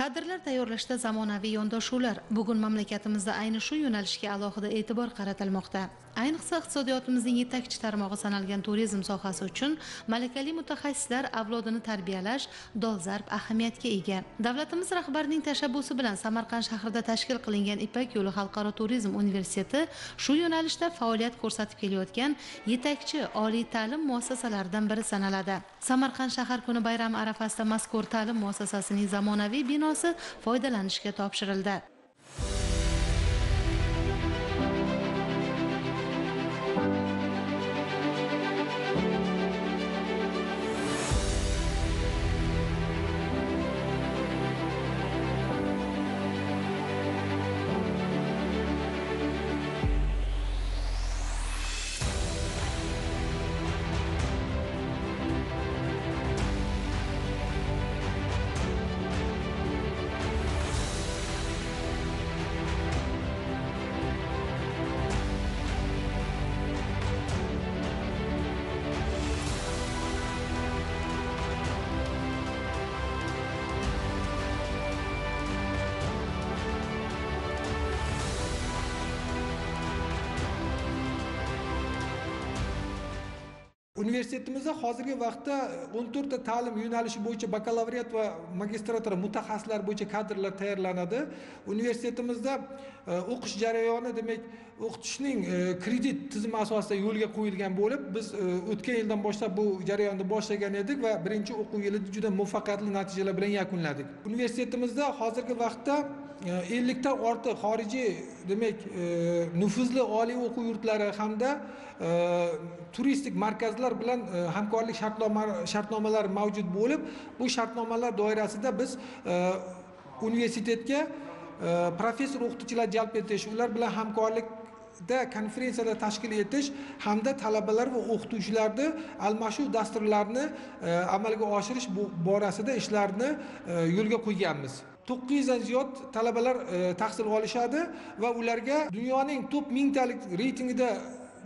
kadrlar tayyorlashda zamonaviy yondashuvlar. Bugun mamlakatimizda ayni shu yo'nalishga alohida e'tibor qaratilmoqda. Ayniqsa iqtisodiyotimizning yetakchi tarmog'i sanalgan turizm sohasi uchun malakali mutaxassislar avlodini tarbiyalash dolzarb ahamiyatga ega. Davlatimiz rahbarining tashabbusi bilan samarqand shahrida tashkil qilingan ipak yo'li xalqaro turizm universiteti shu yo'nalishda faoliyat ko'rsatib kelayotgan yetakchi oliy ta'lim muassasalaridan biri sanaladi. Samarqand shahar kuni bayrami arafasida mazkur ta'lim muassasasining zamonaviy binosi foydalanishga topshirildi. Universitetimizda hozirgi vaqtda e, o'n to'rtta ta'lim yo'nalishi bo'yicha bakalavriat va magistratura mutaxassislar bo'yicha kadrlar tayyorlanadi. Universitetimizda e, o'qish jarayoni demak o'qitishning e, kredit tizimi asosida yo'lga qo'yilgan bo'lib biz o'tgan yildan boshlab bu jarayonni boshlagan edik va birinchi o'quv yilini juda muvaffaqiyatli natijalar bilan yakunladik. Universitetimizda hozirgi vaqtda Э, ellikdan ortiq xorijiy demak e, nufuzli oliy o'quv yurtlari hamda e, turistik markazlar bilan e, hamkorlik shartnomalari mavjud bo'lib bu shartnomalar doirasida biz universitetga professor o'qituvchilar jalb etish ular bilan hamkorlikda konferensiyalar tashkil etish hamda talabalar va o'qituvchilarni almashuv dasturlarini amalga oshirish borasida ishlarni yo'lga qo'yganmiz. To'qqiz yuzdan ziyod talabalar e, tahsil olishadi va ularga dunyoning top mingtalik reytingida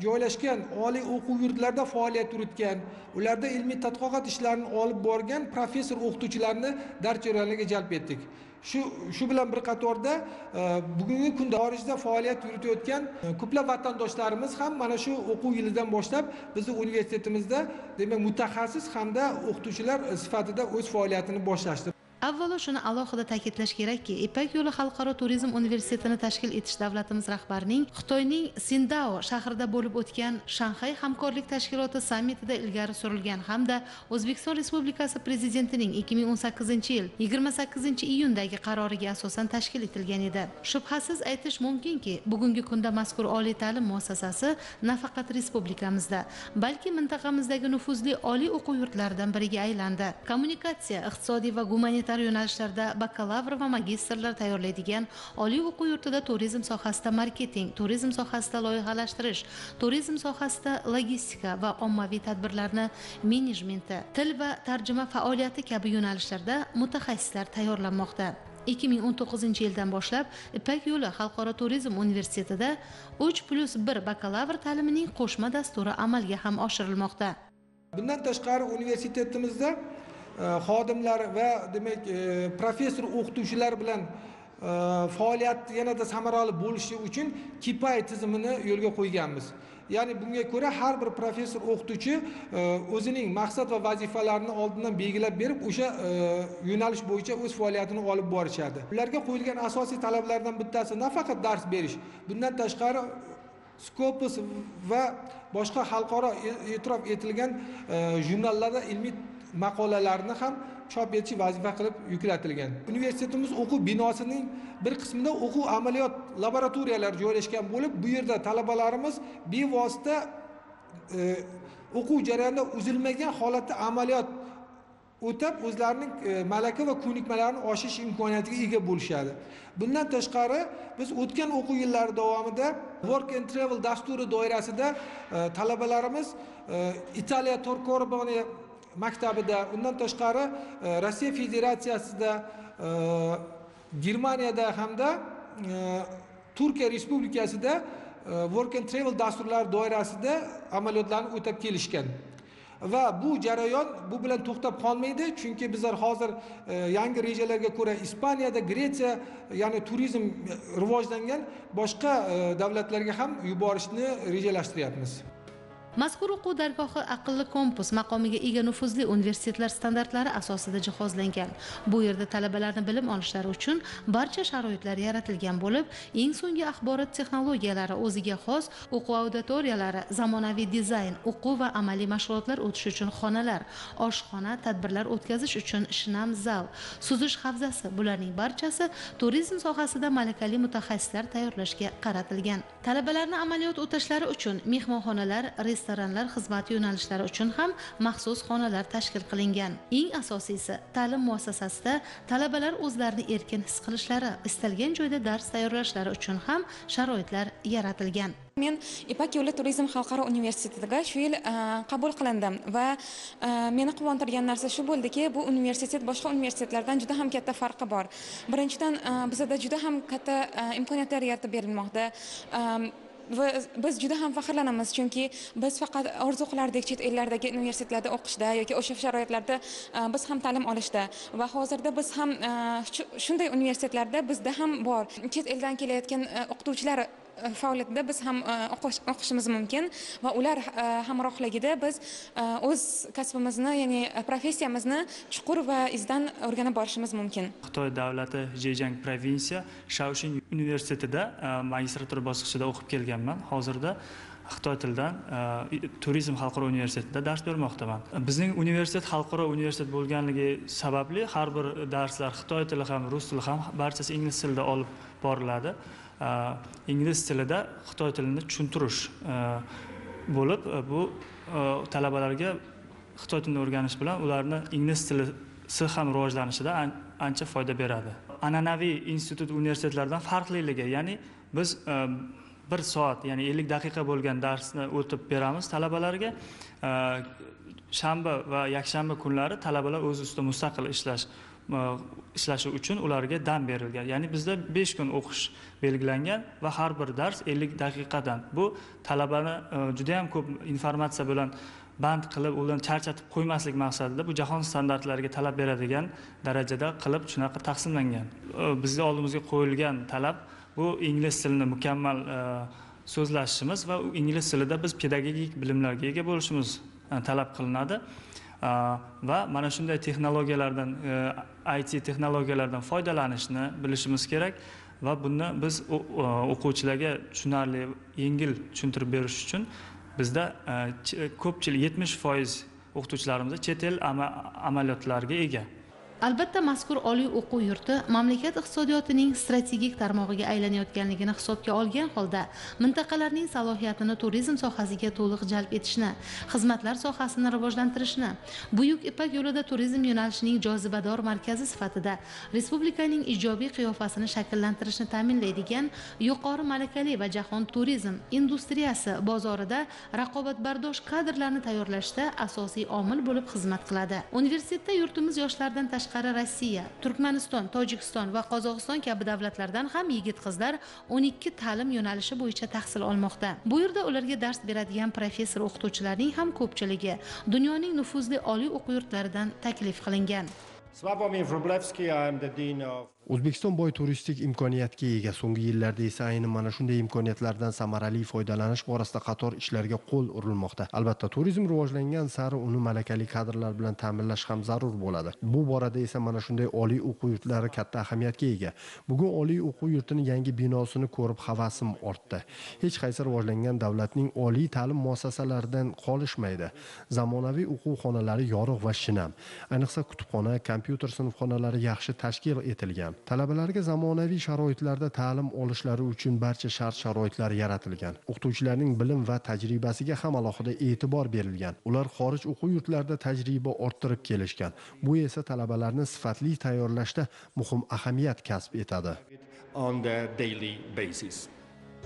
joylashgan oliy o'quv yurtlarida faoliyat yuritgan ularda ilmiy tadqiqot ishlarini olib borgan professor o'qituvchilarni dars jarayoniga jalb etdik. Shu shu bilan bir qatorda e, bugungi kunda xorijda faoliyat yuritayotgan e, ko'plab vatandoshlarimiz ham mana shu o'quv yilidan boshlab bizni universitetimizda demak mutaxassis hamda o'qituvchilar sifatida o'z faoliyatini boshlashdi. Avvalo shuni alohida ta'kidlash kerakki ipak yo'li xalqaro turizm universitetini tashkil etish davlatimiz rahbarining xitoyning sindao shahrida bo'lib o'tgan shanxay hamkorlik tashkiloti sammitida ilgari surilgan hamda o'zbekiston respublikasi prezidentining 2018 yil 28 iyundagi qaroriga asosan tashkil etilgan edi. Shubhasiz aytish mumkinki bugungi kunda mazkur oliy ta'lim muassasasi nafaqat respublikamizda balki mintaqamizdagi nufuzli oliy o'quv yurtlaridan biriga aylandi. Kommunikatsiya iqtisodiy va gumanitar yo'nalishlarda bakalavr va magistrlar tayyorlaydigan oliy o'quv yurtida turizm sohasida marketing turizm sohasida loyihalashtirish turizm sohasida logistika va ommaviy tadbirlarni menejmenti til va tarjima faoliyati kabi yo'nalishlarda mutaxassislar tayyorlanmoqda. 2019 yildan boshlab ipak yo'li xalqaro turizm universitetida 3 plyus 1 bakalavr ta'limining qo'shma dasturi amalga ham oshirilmoqda. Bundan tashqari universitetimizda E, xodimlar va demak e, professor o'qituvchilar bilan e, faoliyat yanada samarali bo'lishi uchun kipay tizimini yo'lga qo'yganmiz. Ya'ni bunga ko'ra har bir professor o'qituvchi o'zining maqsad va vazifalarini oldindan belgilab berib o'sha yo'nalish bo'yicha o'z faoliyatini olib borishadi. Ularga qo'yilgan asosiy talablardan bittasi nafaqat dars berish. Bundan tashqari skopus va boshqa xalqaro e'tirof etilgan jurnallarda ilmiy maqolalarni ham chop etish vazifa qilib yuklatilgan. Universitetimiz o'quv binosining bir qismida o'quv amaliyot laboratoriyalari joylashgan bo'lib bu yerda talabalarimiz bevosita e, o'quv jarayonida uzilmagan holatda amaliyot o'tab o'zlarining e, malaka va ko'nikmalarini oshirish imkoniyatiga ega bo'lishadi. Bundan tashqari biz o'tgan o'quv yillari davomida work and travel dasturi doirasida e, talabalarimiz italiya torkorbone maktabida undan tashqari e, rossiya federatsiyasida e, germaniyada hamda e, turkiya respublikasida work and travel dasturlari doirasida amaliyotlarni o'tab kelishgan. Va bu jarayon bu bilan to'xtab qolmaydi chunki bizlar hozir e, yangi rejalarga ko'ra ispaniyada gretsiya ya'ni turizm rivojlangan boshqa e, davlatlarga ham yuborishni rejalashtiryapmiz. Mazkur o'quv dargohi aqlli kompus maqomiga ega nufuzli universitetlar standartlari asosida jihozlangan. Bu yerda talabalarni bilim olishlari uchun barcha sharoitlar yaratilgan bo'lib eng so'nggi axborot texnologiyalari o'ziga xos o'quv auditoriyalari zamonaviy dizayn o'quv va amaliy mashg'ulotlar o'tish uchun xonalar oshxona tadbirlar o'tkazish uchun shinam zal suzish havzasi bularning barchasi turizm sohasida malakali mutaxassislar tayyorlashga qaratilgan. Talabalarni amaliyot o'tashlari uchun mehmonxonalar restoranlar xizmati yo'nalishlari uchun ham maxsus xonalar tashkil qilingan. Eng asosiysi ta'lim muassasasida talabalar o'zlarini erkin his qilishlari istalgan joyda dars tayyorlashlari uchun ham sharoitlar yaratilgan. Men ipak yo'li turizm xalqaro universitetiga shu yil e, qabul qilindim va e, meni quvontirgan narsa shu bo'ldiki bu universitet boshqa universitetlardan juda ham katta farqi bor. Birinchidan e, bizada juda ham katta imkoniyatlar yaratib berilmoqda. Va biz juda ham faxrlanamiz. Chunki biz faqat orzu qilardik chet ellardagi universitetlarda o'qishda yoki o'sha sharoitlarda e, biz ham ta'lim olishda va hozirda biz ham e, shunday universitetlarda bizda ham bor. Chet eldan kelayotgan e, o'qituvchilar Э, faoliyatida biz ham э, o'qishimiz mumkin va ular э, hamrohligida biz o'z kasbimizni ya'ni e, professiyamizni chuqur va izdan o'rganib borishimiz mumkin. Xitoy davlati jejang provinsiya shaushin universitetida e, magistratura bosqichida o'qib kelganman. Hozirda xitoy tilidan e, turizm xalqaro universitetida dars bermoqdaman. Bizning universitet xalqaro universitet bo'lganligi sababli har bir darslar xitoy tili ham rus tili ham barchasi ingliz tilida olib boriladi. Ingliz tilida xitoy tilini tushuntirish bo'lib bu talabalarga xitoy tilini o'rganish bilan ularni ingliz tilisi ham rivojlanishida ancha foyda beradi an'anaviy institut universitetlardan farqliligi ya'ni biz bir soat ya'ni ellik daqiqa bo'lgan darsni o'tib beramiz talabalarga shanba va yakshanba kunlari talabalar o'z ustida mustaqil ishlash E, ishlashi uchun ularga dam berilgan. Ya'ni bizda besh kun o'qish belgilangan va har bir dars ellik daqiqadan. Bu talabani e, juda yam ko'p informatsiya bilan band qilib ularni charchatib qo'ymaslik maqsadida bu jahon standartlariga talab beradigan darajada qilib shunaqa taqsimlangan. E, Bizni oldimizga qo'yilgan talab bu ingliz tilini mukammal so'zlashishimiz va ingliz tilida biz pedagogik bilimlarga ega bo'lishimiz talab qilinadi. Э, va mana shunday texnologiyalardan э, it texnologiyalardan foydalanishni bilishimiz kerak va buni biz o'quvchilarga tushunarli yengil tushuntirib berish uchun bizda e, ko'pchilik yetmish foiz o'qituvchilarimiz chet el amaliyotlariga ega. Albatta mazkur oliy o'quv yurti mamlakat iqtisodiyotining strategik tarmog'iga aylanayotganligini hisobga olgan holda mintaqalarning salohiyatini turizm sohasiga to'liq jalb etishni xizmatlar sohasini rivojlantirishni buyuk ipak yo'lida turizm yo'nalishining jozibador markazi sifatida respublikaning ijobiy qiyofasini shakllantirishni ta'minlaydigan yuqori malakali va jahon turizm industriyasi bozorida raqobatbardosh kadrlarni tayyorlashda asosiy omil bo'lib xizmat qiladi. Universitetda yurtimiz yoshlaridan tashqari rossiya turkmaniston tojikiston va qozog'iston kabi davlatlardan ham yigit qizlar 12 ta'lim yo'nalishi bo'yicha tahsil olmoqda. Bu yerda ularga dars beradigan professor o'qituvchilarning ham ko'pchiligi dunyoning nufuzli oliy o'quv yurtlaridan taklif qilingan. Slavomir rublevskiy I am the Dean of o'zbekiston boy turistik imkoniyatga ega. So'nggi yillarda esa ayni mana shunday imkoniyatlardan samarali foydalanish borasida qator ishlarga qo'l urilmoqda. Albatta turizm rivojlangan sari uni malakali kadrlar bilan ta'minlash ham zarur bo'ladi. Bu borada esa mana shunday oliy o'quv yurtlari katta ahamiyatga ega. Bugun oliy o'quv yurtini yangi binosini ko'rib havasim ortdi. Hech qaysi rivojlangan davlatning oliy ta'lim muassasalaridan qolishmaydi. Zamonaviy o'quv xonalari yorug' va shinam. Ayniqsa kutubxona kompyuter sinfxonalari yaxshi tashkil etilgan. Talabalarga zamonaviy sharoitlarda ta'lim olishlari uchun barcha shart sharoitlar yaratilgan. O'qituvchilarning bilim va tajribasiga ham alohida e'tibor berilgan. Ular xorij o'quv yurtlarida tajriba orttirib kelishgan. Bu esa talabalarni sifatli tayyorlashda muhim ahamiyat kasb etadi. On the daily basis.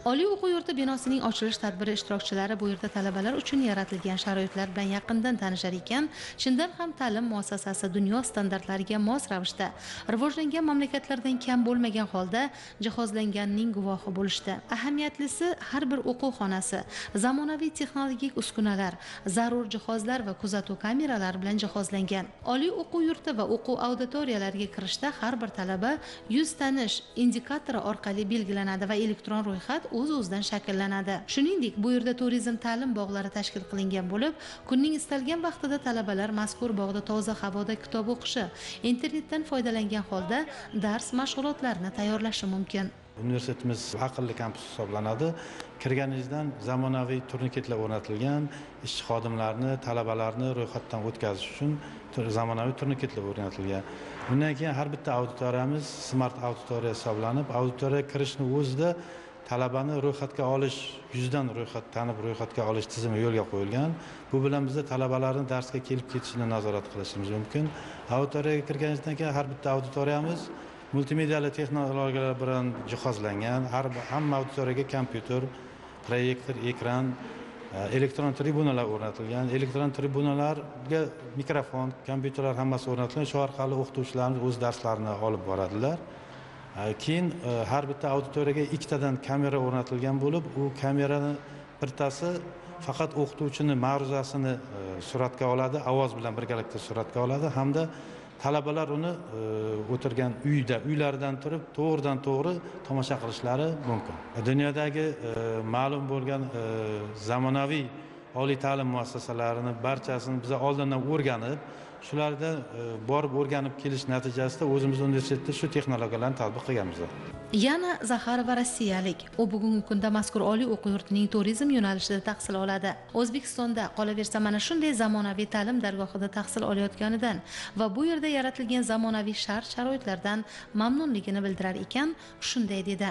Oliy o'quv yurti binosining ochilish tadbiri ishtirokchilari bu yerda talabalar uchun yaratilgan sharoitlar bilan yaqindan tanishar ekan. Chindan ham ta'lim muassasasi dunyo standartlariga mos ravishda rivojlangan mamlakatlardan kam bo'lmagan holda jihozlanganining guvohi bo'lishdi. Ahamiyatlisi har bir o'quv xonasi zamonaviy texnologik uskunalar zarur jihozlar va kuzatuv kameralari bilan jihozlangan. Oliy o'quv yurti va o'quv auditoriyalariga kirishda har bir talaba yuz tanish indikatori orqali belgilanadi va elektron ro'yxat o'z o'zidan shakllanadi. Shuningdek bu yerda turizm ta'lim bog'lari tashkil qilingan bo'lib kunning istalgan vaqtida talabalar mazkur bog'da toza havoda kitob o'qishi internetdan foydalangan holda dars mashg'ulotlarini tayyorlashi mumkin. Universitetimiz aqlli kampus hisoblanadi. Kirganingizdan zamonaviy turniketlar o'rnatilgan ishchi xodimlarni talabalarni ro'yxatdan o'tkazish uchun zamonaviy turniketlar o'rnatilgan. Bundan keyin har bitta auditoriyamiz smart auditoriya hisoblanib auditoriyaga kirishni o'zida talabani ro'yxatga olish yuzdan ro'yxat tanib ro'yxatga olish tizimi yo'lga qo'yilgan. Bu bilan biza talabalarni darsga kelib ketishini nazorat qilishimiz mumkin. Auditoriyaga kirganingizdan keyin har bitta auditoriyamiz multimediali texnologiyalar bilan jihozlangan. Har hamma auditoriyaga kompyuter proyektor ekran e, elektron tribunalar o'rnatilgan. Elektron tribunalarga mikrofon kompyuterlar hammasi o'rnatilgan. Shu orqali o'qituvchilarimiz o'z darslarini olib boradilar. Keyin e, har bitta auditoriyaga ikkitadan kamera o'rnatilgan bo'lib u kamerani bittasi faqat o'qituvchini ma'ruzasini e, suratga oladi ovoz bilan birgalikda suratga oladi. Hamda talabalar uni e, o'tirgan uyda uylaridan turib to'g'ridan to'g'ri tomosha qilishlari mumkin. Dunyodagi ma'lum bo'lgan zamonaviy oliy ta'lim muassasalarini barchasini biza oldindan o'rganib shularda e, borib o'rganib kelish natijasida o'zimiz universitetda shu texnologiyalarni tatbiq qilganmiz. Yana zaxarova rossiyalik. U bugungi kunda mazkur oliy o'quv yurtining turizm yo'nalishida tahsil oladi. O'zbekistonda qolaversa mana shunday zamonaviy ta'lim dargohida tahsil olayotganidan va bu yerda yaratilgan zamonaviy shart sharoitlardan mamnunligini bildirar ekan shunday dedi.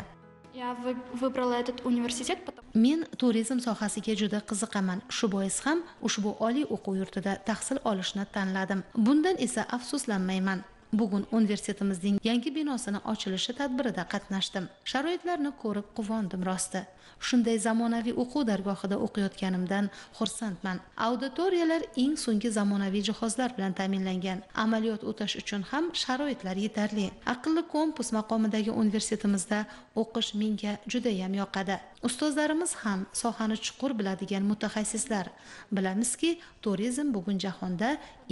Я выбрала этот университет, потому men turizm sohasiga juda qiziqaman. Shu bois ham ushbu oliy o'quv yurtida tahsil olishni tanladim. Bundan esa afsuslanmayman. Bugun universitetimizning yangi binosini ochilishi tadbirida qatnashdim. Sharoitlarni ko'rib quvondim rosti. Shunday zamonaviy o'quv dargohida o'qiyotganimdan xursandman. Auditoriyalar eng so'nggi zamonaviy jihozlar bilan ta'minlangan. Amaliyot o'tash uchun ham sharoitlar yetarli. Aqlli kompus maqomidagi universitetimizda o'qish menga judayam yoqadi. Ustozlarimiz ham sohani chuqur biladigan mutaxassislar bilamizki turizm bugun jahonda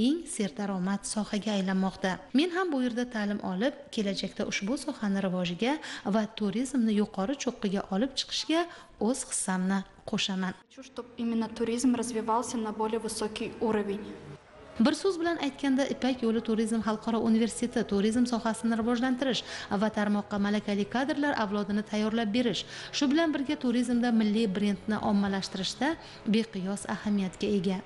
eng serdaromad sohaga aylanmoqda men ham bu yerda ta'lim olib kelajakda ushbu sohani rivojiga va turizmni yuqori cho'qqiga olib chiqishga o'z hissamni qo'shaman хочу, чтобы именно туризм развивался на более высокий уровень. Bir so'z bilan aytganda ipak yo'li turizm xalqaro universiteti turizm sohasini rivojlantirish va tarmoqqa malakali kadrlar avlodini tayyorlab berish shu bilan birga turizmda milliy brendni ommalashtirishda beqiyos ahamiyatga ega.